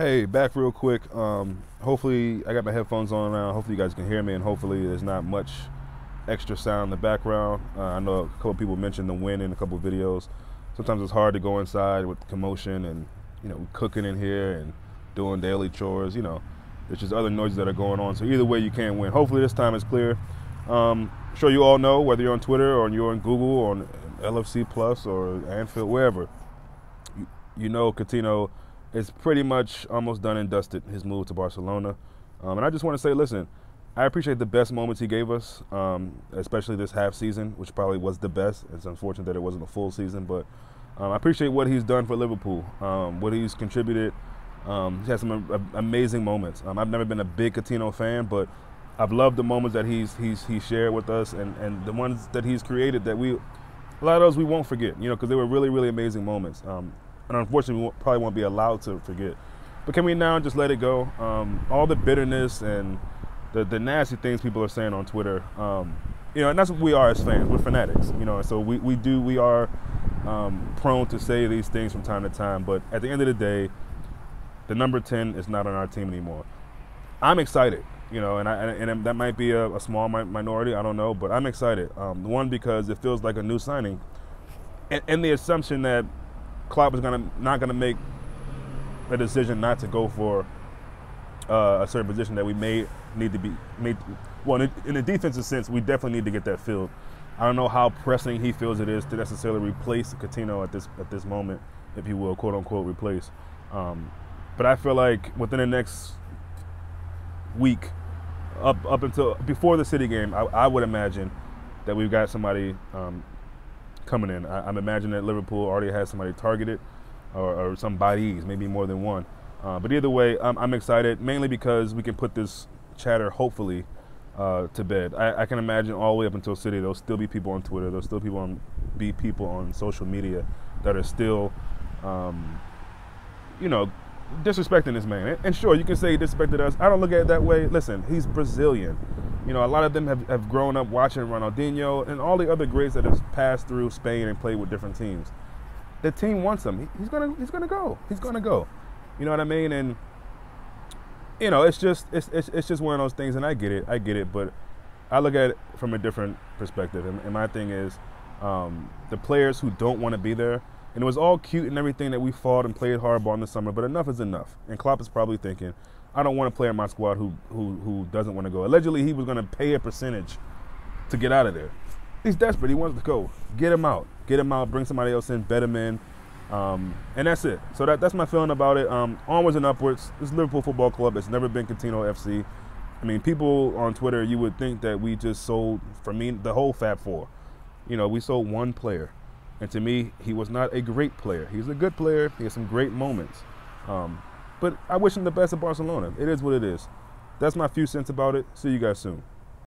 Hey, back real quick. Um, hopefully, I got my headphones on now. Hopefully, you guys can hear me, and hopefully, there's not much extra sound in the background. Uh, I know a couple people mentioned the wind in a couple videos. Sometimes it's hard to go inside with commotion and you know cooking in here and doing daily chores. You know, there's just other noises that are going on. So either way, you can't win. Hopefully, this time is clear. Um, I'm sure you all know whether you're on Twitter or you're on Google or on LFC Plus or Anfield, wherever. You, you know, Coutinho is pretty much almost done and dusted his move to Barcelona. Um, and I just want to say, listen, I appreciate the best moments he gave us, um, especially this half season, which probably was the best. It's unfortunate that it wasn't a full season, but um, I appreciate what he's done for Liverpool, um, what he's contributed. Um, he has some amazing moments. Um, I've never been a big Coutinho fan, but I've loved the moments that he's he's he shared with us, and, and the ones that he's created that we a lot of those we won't forget, you know, because they were really really amazing moments. And unfortunately, we probably won't be allowed to forget. But can we now just let it go? Um, all the bitterness and the, the nasty things people are saying on Twitter, um, you know, and that's what we are as fans. We're fanatics, you know, and so we, we do, we are um, prone to say these things from time to time. But at the end of the day, the number 10 is not on our team anymore. I'm excited, you know, and, I, and that might be a, a small minority, I don't know, but I'm excited. Um, one, because it feels like a new signing. And, and the assumption that Klopp is gonna not gonna make a decision not to go for uh, a certain position that we may need to be made. Well, in, in a defensive sense, we definitely need to get that filled. I don't know how pressing he feels it is to necessarily replace Coutinho at this at this moment, if you will, quote unquote, replace. Um, but I feel like within the next week, up up until before the City game, I, I would imagine that we've got somebody um, coming in. I, am imagining that Liverpool already has somebody targeted, or, or some bodies, maybe more than one. Uh, but either way, I'm, I'm, excited mainly because we can put this chatter hopefully uh, to bed. I, I, can imagine all the way up until City, there'll still be people on Twitter, there'll still people on, be people on social media that are still, um, you know, disrespecting this man. And sure, you can say he disrespected us. I don't look at it that way. Listen, he's Brazilian. You know, a lot of them have, have grown up watching Ronaldinho and all the other greats that have passed through Spain and played with different teams. The team wants him. He's gonna he's gonna go. He's gonna go. You know what I mean? And you know, it's just it's, it's it's just one of those things. And I get it. I get it. But I look at it from a different perspective. And, and my thing is, um, the players who don't want to be there and it was all cute and everything that we fought and played hardball in the summer, but enough is enough. And Klopp is probably thinking, I don't want to play in my squad who who who doesn't want to go. Allegedly, he was going to pay a percentage to get out of there. He's desperate. He wants to go. Get him out. Get him out. Bring somebody else in. Bet him in. Um, and that's it. So that, that's my feeling about it. Um, onwards and upwards. This Liverpool Football Club. It's never been Coutinho FC. I mean, people on Twitter, you would think that we just sold, for me, the whole Fab Four. You know, we sold one player. And to me, he was not a great player. He's a good player. He has some great moments. Um, but I wish him the best at Barcelona. It is what it is. That's my few cents about it. See you guys soon.